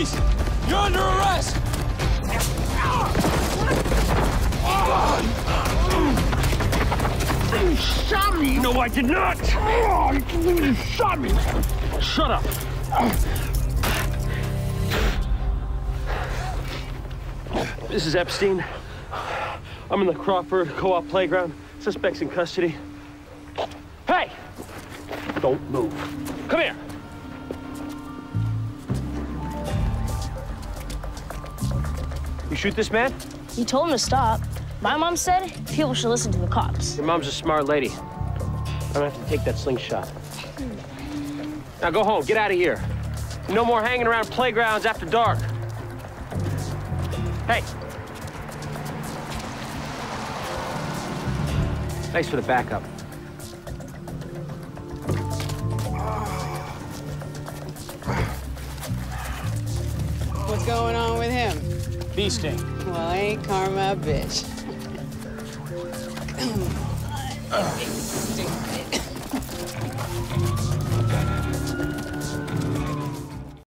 under arrest! You shot me! No, I did not! You shot me! Shut up! This is Epstein. I'm in the Crawford Co-op playground. Suspects in custody. Hey! Don't move. Come here. You shoot this man? You told him to stop. My mom said people should listen to the cops. Your mom's a smart lady. I'm gonna have to take that slingshot. Now go home, get out of here. No more hanging around playgrounds after dark. Hey. Thanks for the backup. What's going on with him? Feasting. Well, ain't karma a bitch.